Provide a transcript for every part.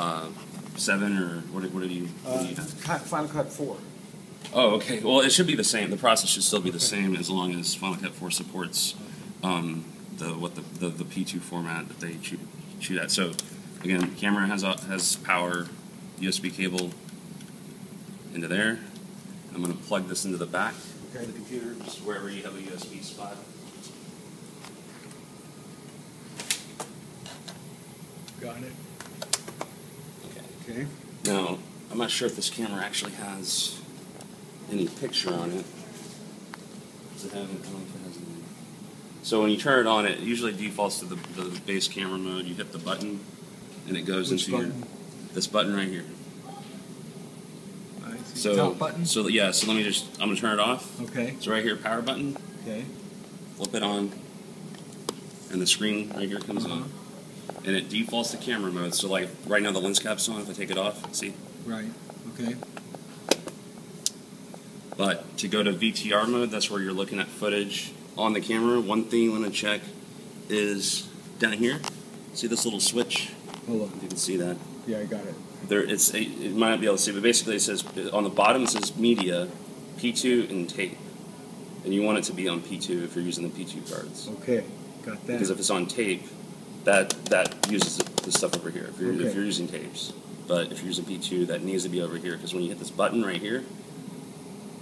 uh, seven or what? What do you? What do Uh, you have? Cut- Final Cut 4. Oh, okay. Well, it should be the same. The process should still be the same as long as Final Cut 4 supports um, the what the, the, the P2 format that they shoot, shoot at. So, again, camera has a, has power, USB cable into there. I'm going to plug this into the back Okay. of the computer, just wherever you have a USB spot. Got it. Okay. Now, I'm not sure if this camera actually has any picture on it. Does it have? I don't know if it has any. So when you turn it on, it usually defaults to the, the base camera mode. You hit the button, and it goes Which into your- this button right here. I. So Top button? So yeah. So let me just. I'm gonna turn it off. Okay. So right here, power button. Okay. Flip it on, and the screen right here comes Uh-huh. on, and it defaults to camera mode. So like right now, the lens cap's on. If I take it off, see. Right. Okay. But to go to VTR mode, that's where you're looking at footage on the camera. One thing you want to check is down here. See this little switch? Hold on. you can see that. Yeah, I got it. There, it's a, it might not be able to see, but basically it says on the bottom it says media, P2, and tape, and you want it to be on P2 if you're using the P2 cards. Okay. Got that. Because if it's on tape, that that uses the stuff over here. If you're Okay. if you're using tapes, but if you're using P2, that needs to be over here because when you hit this button right here,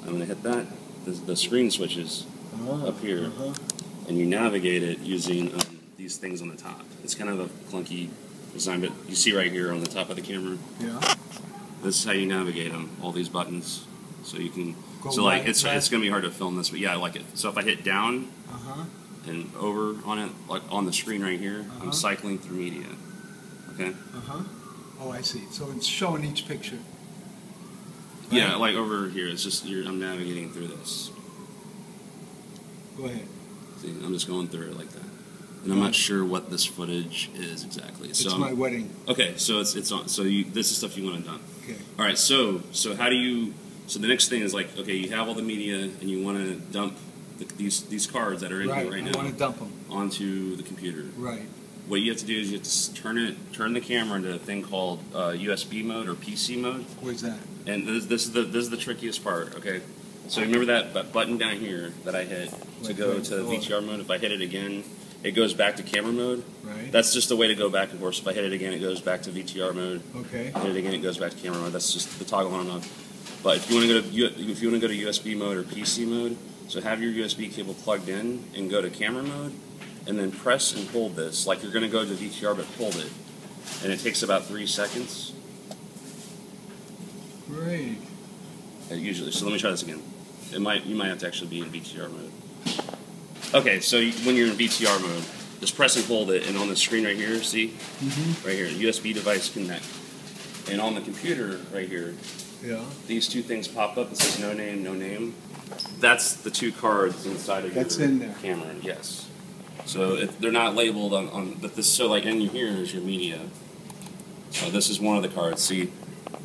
I'm gonna hit that. The, the screen switches Ah, up here. Uh-huh. and you navigate it using um, these things on the top. It's kind of a clunky design, but you see right here on the top of the camera, Yeah. this is how you navigate them. All these buttons, so you can. Go so like right, it's left. it's gonna be hard to film this, but yeah, I like it. So if I hit down Uh-huh. And over on it, like on the screen right here, Uh-huh. I'm cycling through media. Okay. Uh-huh. Oh, I see. So it's showing each picture. Yeah, like over here, it's just you're, I'm navigating through this. Go ahead. See, I'm just going through it like that, and I'm not sure what this footage is exactly. So It's I'm- my wedding. okay, so it's it's on. So you this is stuff you want to done. Okay. All right, so so how do you? So the next thing is like, okay, you have all the media, and you want to dump the, these these cards that are in Right. here right I now want to dump them. onto the computer. Right. What you have to do is you have to turn it, turn the camera into a thing called uh, USB mode or PC mode, Where's that? and this, this is the this is the trickiest part. Okay, so remember that, button down here that I hit to go to. VTR mode. If I hit it again, it goes back to camera mode. Right. That's just the way to go back and forth. If I hit it again, it goes back to VTR mode. Okay. Hit it again, it goes back to camera mode. That's just the toggle on and off. But if you want to go to U- if you want to go to USB mode or PC mode, so have your USB cable plugged in and go to camera mode, and then press and hold this like you're going to go to VTR, but hold it, and it takes about three seconds Great. uh, usually. So let me try this again. It might you might have to actually be in VTR mode. Okay, so you, when you're in VTR mode, just press and hold it, and on the screen right here, see Mm-hmm. right here, USB device connect, and on the computer right here, Yeah. these two things pop up. It says no name, no name. That's the two cards inside of That's your in there. camera. Yes. So if they're not labeled on, on but this so like in here is your media. So this is one of the cards. See,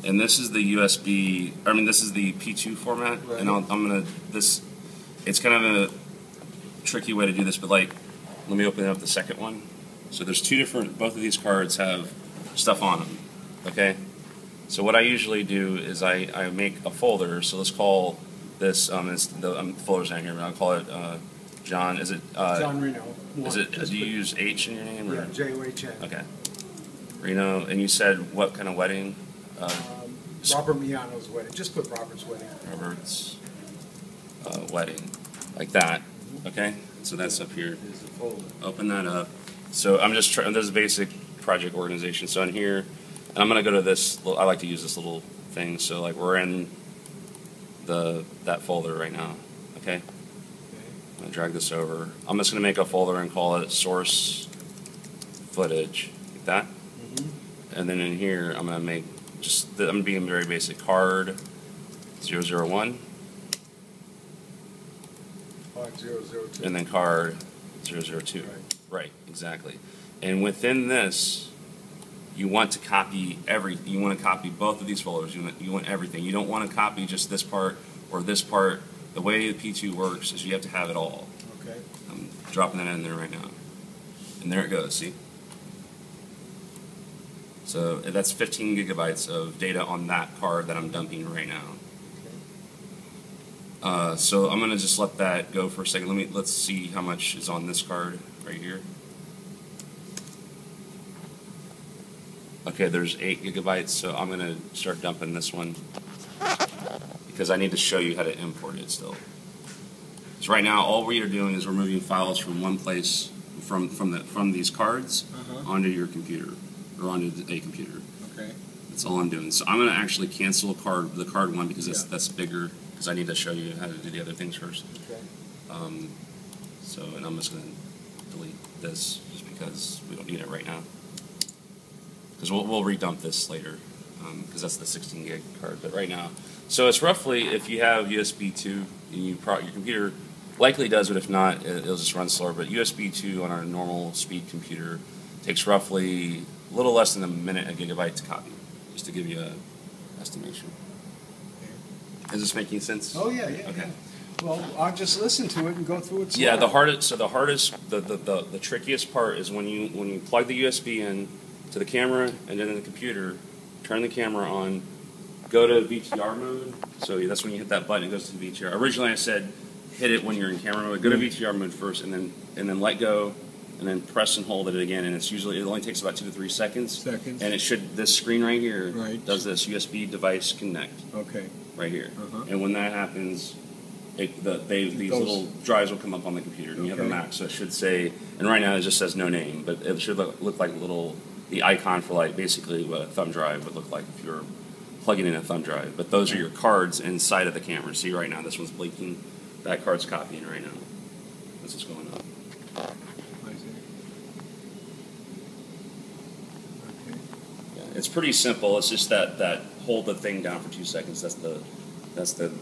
and this is the USB. I mean, this is the P2 format, Right. and I'll, I'm gonna this. It's kind of a tricky way to do this, but like, let me open up the second one. So there's two different. Both of these cards have stuff on them. Okay. So what I usually do is I, I make a folder. So let's call this um, it's the um, folder's down here, but I'll call it uh, John. Is it uh, John Reno. is it? Do you use H in your name? Or? Yeah, J-O-H-N. Okay. Reno, and you said what kind of wedding? Uh, Um, Robert Miano's wedding. Just put Robert's wedding. Robert's uh, wedding, like that. Okay. So that's up here. There's the folder. Open that up. So I'm just trying. This is basic project organization. So in here, and I'm gonna go to this. little- I like to use this little thing. So like we're in the that folder right now. Okay. Okay. I'm gonna drag this over. I'm just gonna make a folder and call it source footage, like that. Mm-hmm. And then in here, I'm gonna make just I'm gonna be in very basic card 001 Five zero zero two. and then card 002. Right. Right, exactly. And within this, you want to copy every. You want to copy both of these folders. You want, you want everything. You don't want to copy just this part or this part. The way the P2 works is you have to have it all. Okay. I'm dropping that in there right now. And there it goes, see? So that's 15 gigabytes of data on that card that I'm dumping right now. Uh, so I'm gonna just let that go for a second. Let me let's see how much is on this card right here. Okay, there's eight gigabytes, so I'm gonna start dumping this one because I need to show you how to import it still. So right now, all we are doing is we're moving files from one place from from the from these cards Uh-huh. onto your computer or onto a computer. Okay. That's all I'm doing. So I'm gonna actually cancel a card, the card one, because that's Yeah. that's bigger. Because I need to show you how to do the other things first. Okay. Um, so, and I'm just gonna delete this just because we don't need it right now. Because we'll we'll redump this later, um, because that's the 16 gig card. But right now, so it's roughly if you have USB 2 and you pro- your computer likely does, but if not, it, it'll just run slower. But USB 2 on our normal speed computer takes roughly a little less than a minute a gigabyte to copy, just to give you a estimation. Is this making sense? Oh, yeah, yeah, Okay. yeah. Well, I'll just listen to it and go through it. Yeah, the hardest. So the hardest, the, the, the, the trickiest part is when you when you plug the USB in to the camera and then in the computer, turn the camera on, go to VTR mode. So that's when you hit that button. It goes to the VTR. Originally, I said hit it when you're in camera mode. Go to VTR mode first, and then and then let go, and then press and hold it again. And it's usually it only takes about two to three seconds. Seconds. And it should this screen right here Right. does this USB device connect Okay. right here. Uh-huh. And when that happens, it, the, they, these little drives will come up on the computer, and you have a Mac, so it should say. And right now it just says no name, but it should look, look like little the icon for like basically what a thumb drive would look like if you were plugging in a thumb drive. But those are your cards inside of the camera. See right now, this one's blinking. That card's copying right now. This is going on. I see. Okay. Yeah, it's pretty simple. It's just that that hold the thing down for two seconds. That's the that's the